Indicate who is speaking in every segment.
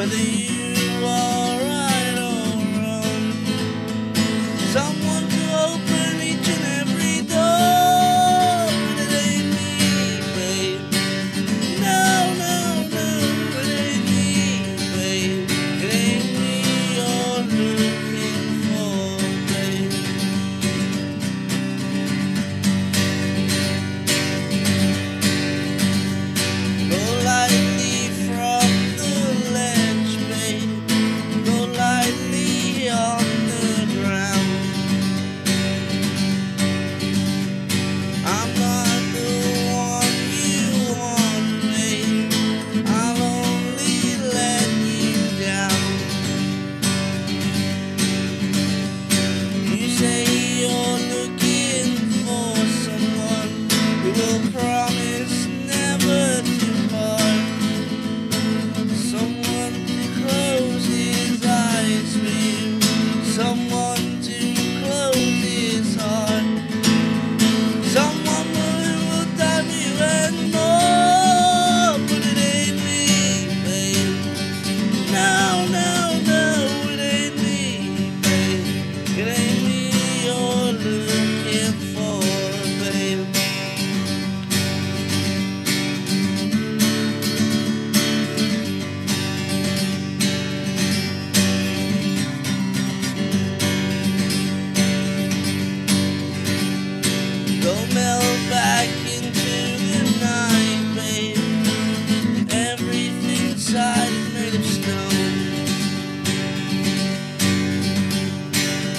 Speaker 1: whether you are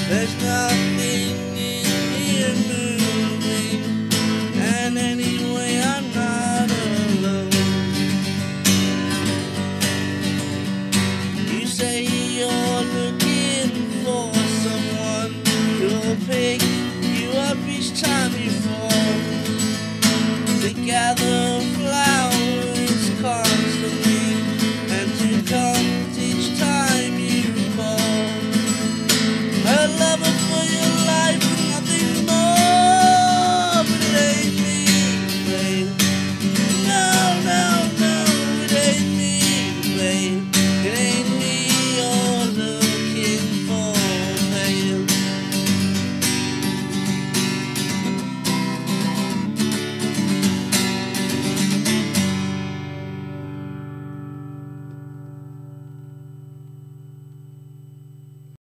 Speaker 1: There's nothing time.